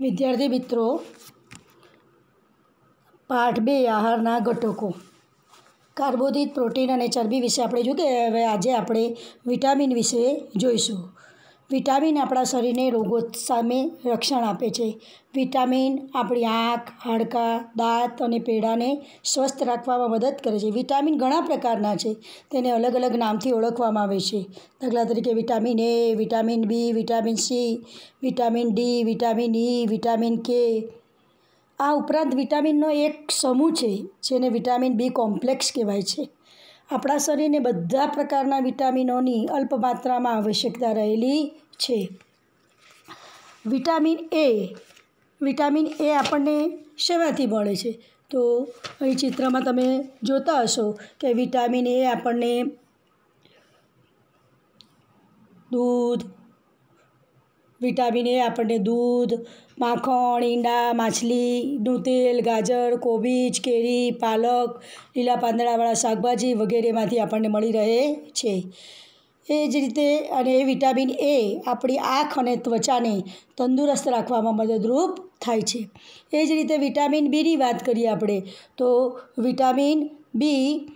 વિદ્યાર્થી મિત્રો પાઠ બે, આહારના ઘટકો. કાર્બોદિત પ્રોટીન અને ચરબી વિશે આપણે જો કે હવે આજે આપણે વિટામિન વિશે જોઈશું. વિટામિન આપણા શરીરને રોગો સામે રક્ષણ આપે છે. વિટામિન આપણી આંખ, હાડકાં, દાંત અને પેડાને સ્વસ્થ રાખવામાં મદદ કરે છે. વિટામિન ઘણા પ્રકારના છે. તેને અલગ અલગ નામથી ઓળખવામાં આવે છે. દાખલા તરીકે vitamin A, vitamin B, vitamin C, vitamin D, vitamin E, vitamin K. આ ઉપરાંત વિટામિનનો એક સમૂહ છે, જેને વિટામિન બી કોમ્પ્લેક્સ કહેવાય છે. આપણા શરીરને બધા પ્રકારના વિટામિનોની અલ્પ માત્રામાં આવશ્યકતા રહેલી છે. વિટામિન એ વિટામિન એ આપણને શેમાંથી મળે છે? તો અહીં ચિત્રમાં તમે જોતા હશો કે વિટામિન એ આપણને દૂધ વિટામિન એ આપણને દૂધ, માખણ, ઈંડા માછલીનું તેલ, ગાજર, કોબીજ, કેરી, પાલક, લીલા પાંદડાવાળા શાકભાજી વગેરેમાંથી આપણને મળી રહે છે. એ જ રીતે અને એ વિટામિન એ આપણી આંખ અને ત્વચાને તંદુરસ્ત રાખવામાં મદદરૂપ થાય છે. એ જ રીતે વિટામિન બીની વાત કરીએ આપણે, તો વિટામિન બી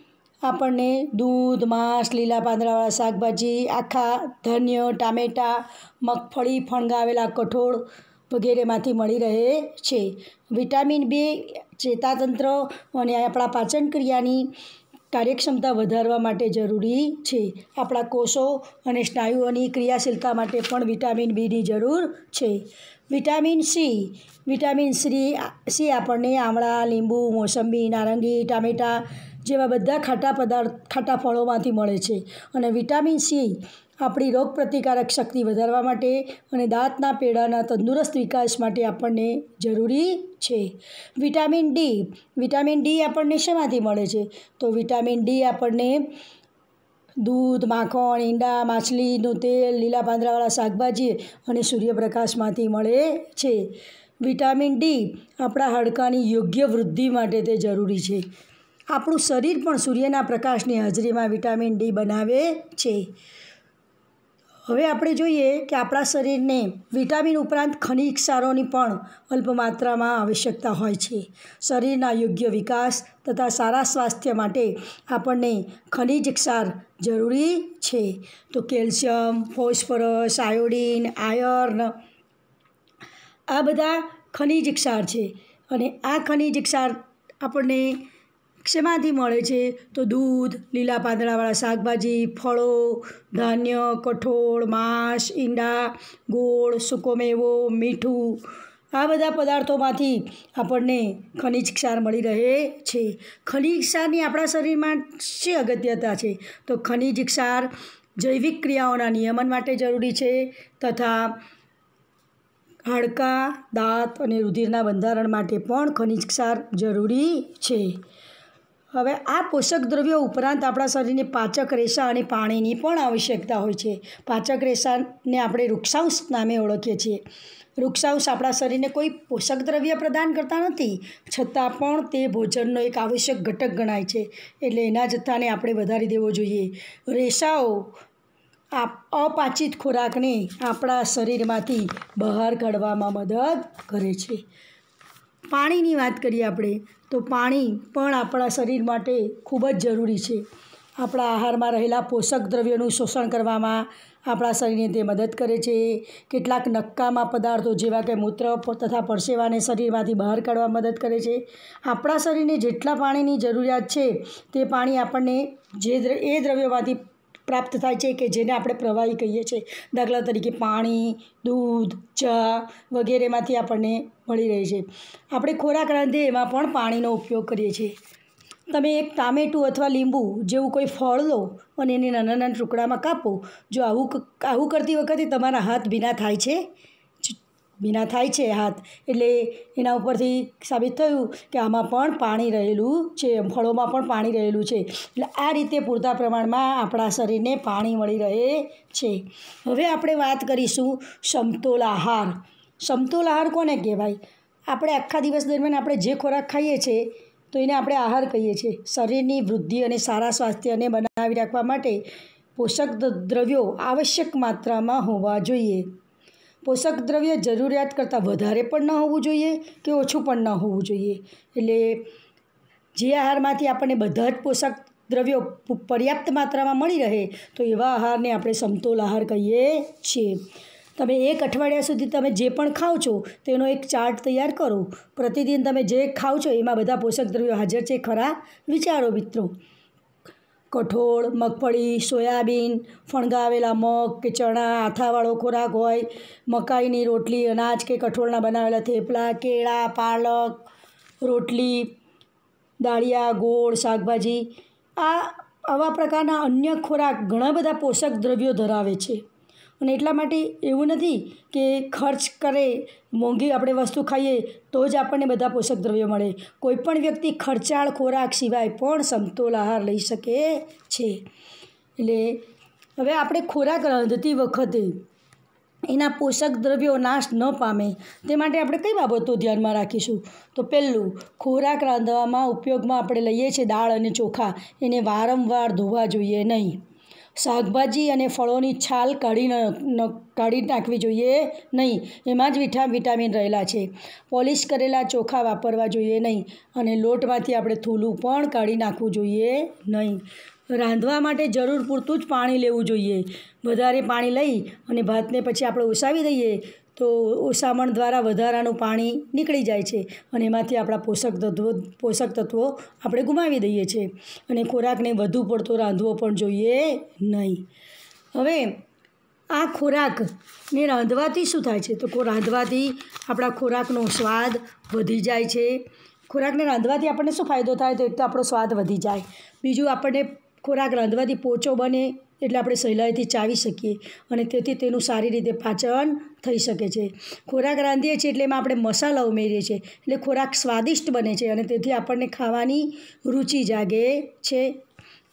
આપણને દૂધ, માંસ, લીલા પાંદડાવાળા શાકભાજી, આખા ધન્ય, ટામેટાં, મગફળી, ફણગાવેલા કઠોળ વગેરેમાંથી મળી રહે છે. વિટામિન બી ચેતાતંત્ર અને આપણા પાચન ક્રિયાની કાર્યક્ષમતા વધારવા માટે જરૂરી છે. આપણા કોષો અને સ્નાયુઓની ક્રિયાશીલતા માટે પણ વિટામિન બીની જરૂર છે. Vitamin C vitamin C C આપણને આમળા, લીંબુ, મોસંબી, નારંગી, ટામેટાં જેવા બધા ખાટા પદાર્થ, ખાટા ફળોમાંથી મળે છે. અને વિટામિન સી આપણી રોગપ્રતિકારક શક્તિ વધારવા માટે અને દાંતના પેડાના તંદુરસ્ત વિકાસ માટે આપણને જરૂરી છે. વિટામિન ડી વિટામિન ડી આપણને શેમાંથી મળે છે? તો વિટામિન ડી આપણને દૂધ, માખણ, ઈંડા, માછલીનું તેલ, લીલા પાંદડાવાળા શાકભાજી અને સૂર્યપ્રકાશમાંથી મળે છે. વિટામિન ડી આપણા હાડકાની યોગ્ય વૃદ્ધિ માટે તે જરૂરી છે. આપણું શરીર પણ સૂર્યના પ્રકાશની હાજરીમાં વિટામિન ડી બનાવે છે. હવે આપણે જોઈએ કે આપણા શરીરને વિટામિન ઉપરાંત ખનિજ ક્ષારોની પણ અલ્પ માત્રામાં આવશ્યકતા હોય છે. શરીરના યોગ્ય વિકાસ તથા સારા સ્વાસ્થ્ય માટે આપણને ખનિજ ક્ષાર જરૂરી છે. તો કેલ્શિયમ, ફોસ્ફરસ, આયોડીન, આયર્ન આ બધા ખનિજ ક્ષાર છે. અને આ ખનિજ ક્ષાર આપણને શેમાંથી મળે છે? તો દૂધ, લીલા પાંદડાવાળા શાકભાજી, ફળો, ધાન્ય, કઠોળ, માંસ, ઈંડા, ગોળ, સૂકો મેવો, મીઠું. આ બધા પદાર્થોમાંથી આપણને ખનિજ ક્ષાર મળી રહે છે. ખનિજ ક્ષારની આપણા શરીરમાં શી અગત્યતા છે? તો ખનિજ ક્ષાર જૈવિક ક્રિયાઓના નિયમન માટે જરૂરી છે તથા હાડકાં, દાંત અને રુધિરના બંધારણ માટે પણ ખનિજ ક્ષાર જરૂરી છે. હવે આ પોષક દ્રવ્યો ઉપરાંત આપણા શરીરને પાચક રેસા અને પાણીની પણ આવશ્યકતા હોય છે. પાચક રેસાને આપણે વૃક્ષાંશ નામે ઓળખીએ છીએ. વૃક્ષાંશ આપણા શરીરને કોઈ પોષક દ્રવ્ય પ્રદાન કરતા નથી, છતાં પણ તે ભોજનનો એક આવશ્યક ઘટક ગણાય છે. એટલે એના જથ્થાને આપણે વધારી દેવો જોઈએ. રેસાઓ અપાચિત ખોરાકને આપણા શરીરમાંથી બહાર કાઢવામાં મદદ કરે છે. પાણીની વાત કરીએ આપણે, તો પાણી પણ આપણા શરીર માટે ખૂબ જ જરૂરી છે. આપણા આહારમાં રહેલા પોષક દ્રવ્યોનું શોષણ કરવામાં આપણા શરીરને તે મદદ કરે છે. કેટલાક નક્કામાં પદાર્થો જેવા કે મૂત્ર તથા પરસેવાને શરીરમાંથી બહાર કાઢવા મદદ કરે છે. આપણા શરીરને જેટલા પાણીની જરૂરિયાત છે, તે પાણી આપણને જે એ દ્રવ્યોમાંથી પ્રાપ્ત થાય છે કે જેને આપણે પ્રવાહી કહીએ છીએ. દાખલા તરીકે પાણી, દૂધ, ચા વગેરેમાંથી આપણને મળી રહે છે. આપણે ખોરાક રાંધીએ એમાં પણ પાણીનો ઉપયોગ કરીએ છીએ. તમે એક ટામેટું અથવા લીંબુ જેવું કોઈ ફળ લો અને એને નાના નાના ટુકડામાં કાપો. જો આવું આવું કરતી વખતે તમારા હાથ ભીના થાય છે? ભીના થાય છે હાથ. એટલે એના ઉપરથી સાબિત થયું કે આમાં પણ પાણી રહેલું છે, ફળોમાં પણ પાણી રહેલું છે. એટલે આ રીતે પૂરતા પ્રમાણમાં આપણા શરીરને પાણી મળી રહે છે. હવે આપણે વાત કરીશું સમતોલ આહાર. સમતોલ આહાર કોને કહેવાય? આપણે આખા દિવસ દરમિયાન આપણે જે ખોરાક ખાઈએ છીએ તો એને આપણે આહાર કહીએ છીએ. શરીરની વૃદ્ધિ અને સારા સ્વાસ્થ્યને બનાવી રાખવા માટે પોષક દ્રવ્યો આવશ્યક માત્રામાં હોવા જોઈએ. પોષક દ્રવ્ય જરૂરિયાત કરતાં વધારે પણ ન હોવું જોઈએ કે ઓછું પણ ન હોવું જોઈએ. એટલે જે આહારમાંથી આપણને બધા જ પોષક દ્રવ્યો પર્યાપ્ત માત્રામાં મળી રહે, તો એવા આહારને આપણે સમતોલ આહાર કહીએ છીએ. તમે એક અઠવાડિયા સુધી તમે જે પણ ખાઓ છો, તેનો એક ચાર્ટ તૈયાર કરો. પ્રતિદિન તમે જે ખાઓ છો, એમાં બધા પોષક દ્રવ્યો હાજર છે ખરા? વિચારો મિત્રો. કઠોળ, મગફળી, સોયાબીન, ફણગાવેલા મગ કે ચણા, આથાવાળો ખોરાક હોય, મકાઈની રોટલી, અનાજ કે કઠોળના બનાવેલા થેપલા, કેળા, પાલક, રોટલી, દાળિયા, ગોળ, શાકભાજી, આ આવા પ્રકારના અન્ય ખોરાક ઘણા બધા પોષક દ્રવ્યો ધરાવે છે. અને એટલા માટે એવું નથી કે ખર્ચ કરે, મોંઘી આપણે વસ્તુ ખાઈએ, તો જ આપણને બધા પોષક દ્રવ્યો મળે. કોઈપણ વ્યક્તિ ખર્ચાળ ખોરાક સિવાય પણ સમતોલ આહાર લઈ શકે છે. એટલે હવે આપણે ખોરાક રાંધતી વખતે એના પોષક દ્રવ્યો નાશ ન પામે, તે માટે આપણે કઈ બાબતો ધ્યાનમાં રાખીશું? તો પહેલું, ખોરાક રાંધવામાં ઉપયોગમાં આપણે લઈએ છીએ દાળ અને ચોખા. એને વારંવાર ધોવા જોઈએ નહીં. શાકભાજી અને ફળોની છાલ કાઢી કાઢી નાખવી જોઈએ નહીં. એમાં જ વિઠા, વિટામિન રહેલા છે. પોલિશ કરેલા ચોખા વાપરવા જોઈએ નહીં અને લોટમાંથી આપણે થૂલું પણ કાઢી નાખવું જોઈએ નહીં. રાંધવા માટે જરૂર પૂરતું જ પાણી લેવું જોઈએ. વધારે પાણી લઈ અને ભાતને પછી આપણે ઉસાવી દઈએ તો ઓસામણ દ્વારા વધારાનું પાણી નીકળી જાય છે અને એમાંથી આપણા પોષક તત્વો પોષક તત્વો આપણે ગુમાવી દઈએ છીએ. અને ખોરાકને વધુ પડતો રાંધવો પણ જોઈએ નહીં. હવે, આ ખોરાકને રાંધવાથી શું થાય છે? તો રાંધવાથી આપણા ખોરાકનો સ્વાદ વધી જાય છે. ખોરાકને રાંધવાથી આપણને શું ફાયદો થાય? તો એક તો આપણો સ્વાદ વધી જાય. બીજું આપણને ખોરાક રાંધવાથી પોચો બને એટલે આપણે સહેલાઈથી ચાવી શકીએ અને તેથી તેનું સારી રીતે પાચન થઈ શકે છે. ખોરાક રાંધીએ છીએ એટલે એમાં આપણે મસાલા ઉમેરીએ છીએ એટલે ખોરાક સ્વાદિષ્ટ બને છે અને તેથી આપણને ખાવાની રુચિ જાગે છે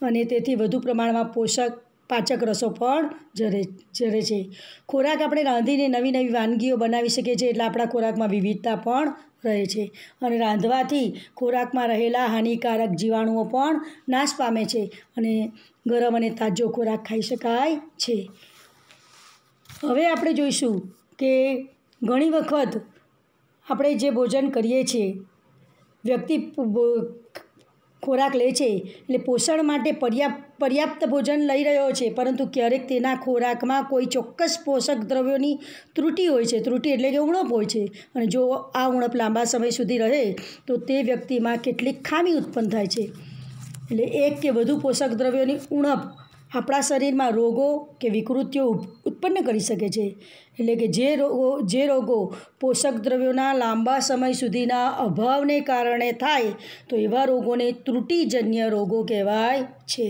અને તેથી વધુ પ્રમાણમાં પોષક પાચક રસો પણ જરે જરે છે. ખોરાક આપણે રાંધીને નવી નવી વાનગીઓ બનાવી શકીએ છીએ એટલે આપણા ખોરાકમાં વિવિધતા પણ રહે છે અને રાંધવાથી ખોરાકમાં રહેલા હાનિકારક જીવાણુઓ પણ નાશ પામે છે અને ગરમ અને તાજો ખોરાક ખાઈ શકાય છે. હવે આપણે જોઈશું કે ઘણી વખત આપણે જે ભોજન કરીએ છીએ, વ્યક્તિ ખોરાક લે છે એટલે પોષણ માટે પર્યાપ્ત પર્યાપ્ત ભોજન લઈ રહ્યો છે, પરંતુ ક્યારેક તેના ખોરાકમાં કોઈ ચોક્કસ પોષક દ્રવ્યોની ત્રુટિ હોય છે. ત્રુટિ એટલે કે ઉણપ હોય છે. અને જો આ ઉણપ લાંબા સમય સુધી રહે, તો તે વ્યક્તિમાં કેટલીક ખામી ઉત્પન્ન થાય છે. એટલે એક કે વધુ પોષક દ્રવ્યોની ઉણપ આપણા શરીરમાં રોગો કે વિકૃતિઓ ઉત્પન્ન કરી શકે છે. એટલે કે જે રોગો જે રોગો પોષક દ્રવ્યોના લાંબા સમય સુધીના અભાવને કારણે થાય, તો એવા રોગોને ત્રુટિજન્ય રોગો કહેવાય છે.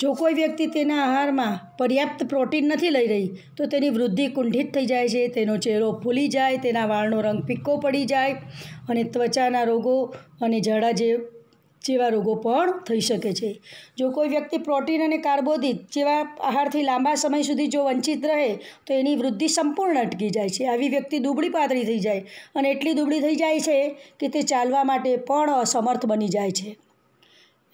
જો કોઈ વ્યક્તિ તેના આહારમાં પર્યાપ્ત પ્રોટીન નથી લઈ રહી, તો તેની વૃદ્ધિ કુંઠિત થઈ જાય છે, તેનો ચહેરો ફૂલી જાય, તેના વાળનો રંગ ફીકો પડી જાય અને ત્વચાના રોગો અને ઝાડા જે જેવા રોગો પણ થઈ શકે છે. જો કોઈ વ્યક્તિ પ્રોટીન અને કાર્બોદિત જેવા આહારથી લાંબા સમય સુધી જો વંચિત રહે, તો એની વૃદ્ધિ સંપૂર્ણ અટકી જાય છે. આવી વ્યક્તિ દુબળી પાતળી થઈ જાય અને એટલી દુબળી થઈ જાય છે કે તે ચાલવા માટે પણ અસમર્થ બની જાય છે.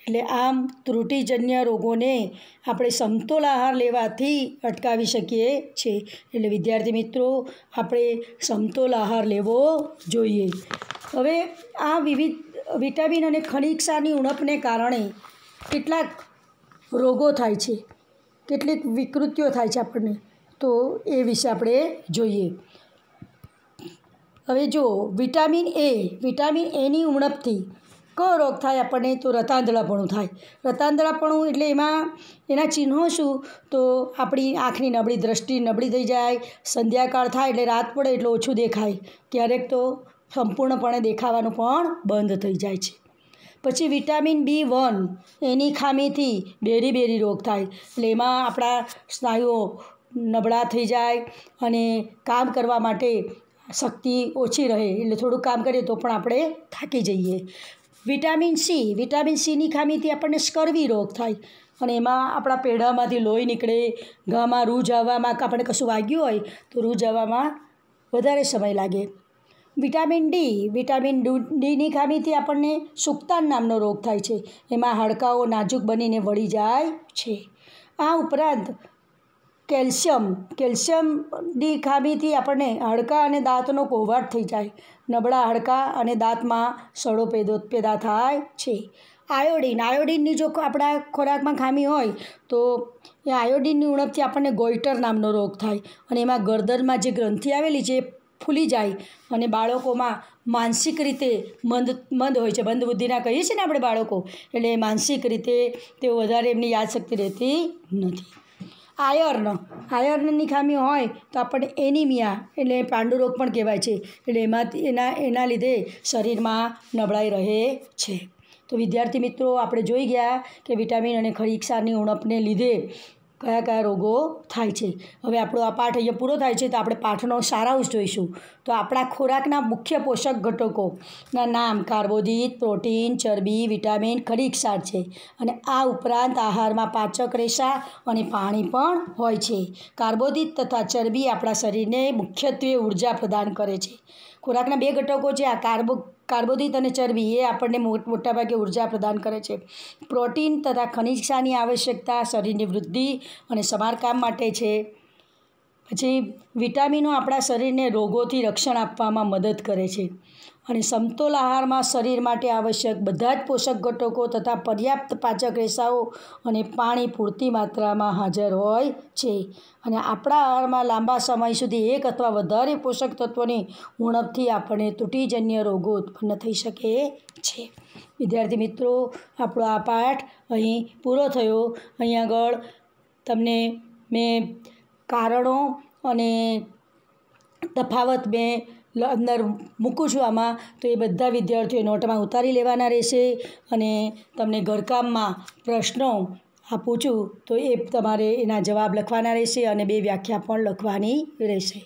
એટલે આમ ત્રુટિજન્ય રોગોને આપણે સમતોલ આહાર લેવાથી અટકાવી શકીએ છીએ. એટલે વિદ્યાર્થી મિત્રો, આપણે સમતોલ આહાર લેવો જોઈએ. હવે આ વિવિધ વિટામિન અને ખનિજ ઉણપને કારણે કેટલાક રોગો થાય છે. કેટલીક વિકૃતિઓ થાય છે આપણને. તો એ વિશે આપણે જોઈએ. હવે જો, વિટામિન એ, વિટામિન એની ઉણપથી કયો રોગ થાય આપણને, તો રતાંધળાપણું થાય. રતાંધળાપણું એટલે એમાં, એના ચિહ્નો શું? તો આપણી આંખની નબળી દ્રષ્ટિ નબળી થઈ જાય, સંધ્યાકાળ થાય એટલે રાત પડે એટલે ઓછું દેખાય. ક્યારેક તો સંપૂર્ણપણે દેખાવાનું પણ બંધ થઈ જાય છે. પછી વિટામિન બી વન, એની ખામીથી બેરી બેરી રોગ થાય. એટલે એમાં આપણા સ્નાયુઓ નબળા થઈ જાય અને કામ કરવા માટે શક્તિ ઓછી રહે. એટલે થોડું કામ કરીએ તો પણ આપણે થાકી જઈએ. વિટામિન સી, વિટામિન સીની ખામીથી આપણને સ્કર્વી રોગ થાય અને એમાં આપણા પેઢામાંથી લોહી નીકળે ઘામાં રૂ આવવામાં આપણે કશું વાગ્યું હોય તો રૂ જવામાં વધારે સમય લાગે. વિટામિન ડી, વિટામિન ડીની ખામીથી આપણને સુક્તાન નામનો રોગ થાય છે. એમાં હાડકાઓ નાજુક બનીને વળી જાય છે. આ ઉપરાંત કેલ્શિયમ કેલ્શિયમની ખામીથી આપણને હાડકાં અને દાંતનો કોવાટ થઈ જાય. નબળા હાડકાં અને દાંતમાં સડો પેદો, પેદા થાય છે. આયોડિન, આયોડિનની જો આપણા ખોરાકમાં ખામી હોય, તો એ આયોડિનની ઉણપથી આપણને ગોઈટર નામનો રોગ થાય. અને એમાં ગરદનમાં જે ગ્રંથિ આવેલી છે ફૂલી જાય. અને બાળકોમાં માનસિક રીતે મંદ મંદ હોય છે. મંદ બુદ્ધિના કહીએ છીએ ને આપણે બાળકો. એટલે માનસિક રીતે તેઓ વધારે એમની યાદશક્તિ રહેતી નથી. આયર્ન. આયર્નની ખામી હોય તો આપણને એનિમિયા એટલે પાંડુરોગ પણ કહેવાય છે. એટલે એમાંથી એના એના લીધે શરીરમાં નબળાઈ રહે છે. તો વિદ્યાર્થી મિત્રો, આપણે જોઈ ગયા કે વિટામિન અને ખરીક્ષાની ઉણપને લીધે કયા કયા રોગો થાય છે. હવે આપણો આ પાઠ અહીંયા પૂરો થાય છે તો આપણે પાઠનો સારાંશ જોઈશું. તો આપણા ખોરાકના મુખ્ય પોષક ઘટકોના નામ કાર્બોદિત, પ્રોટીન, ચરબી, વિટામિન ક્ષાર છે. અને આ ઉપરાંત આહારમાં પાચક રેશા અને પાણી પણ હોય છે. કાર્બોદિત તથા ચરબી આપણા શરીરને મુખ્યત્વે ઊર્જા પ્રદાન કરે છે. ખોરાકના બે ઘટકો છે, આ કાર્બો કાર્બોદિત અને ચરબી એ આપણને મોટાભાગે ઊર્જા પ્રદાન કરે છે. પ્રોટીન તથા ખનિજ આવશ્યકતા શરીરની વૃદ્ધિ અને સમારકામ માટે છે. પછી વિટામિનો આપણા શરીરને રોગોથી રક્ષણ આપવામાં મદદ કરે છે. અને સમતોલ આહારમાં શરીર માટે આવશ્યક બધા જ પોષક ઘટકો તથા પર્યાપ્ત પાચક રેસાઓ અને પાણી પૂરતી માત્રામાં હાજર હોય છે. અને આપણા આહારમાં લાંબા સમય સુધી એક અથવા વધારે પોષક તત્વોની ઉણપથી આપણને ત્રુટિજન્ય રોગો ઉત્પન્ન થઈ શકે છે. વિદ્યાર્થી મિત્રો, આપણો આ પાઠ અહીં પૂરો થયો. અહીં આગળ તમને મેં કારણો અને તફાવત મેં અંદર મૂકું છું આમાં, તો એ બધા વિદ્યાર્થીઓએ નોટમાં ઉતારી લેવાના રહેશે અને તમને ઘરકામમાં પ્રશ્નો આપું છું, તો એ તમારે એના જવાબ લખવાના રહેશે અને બે વ્યાખ્યા પણ લખવાની રહેશે.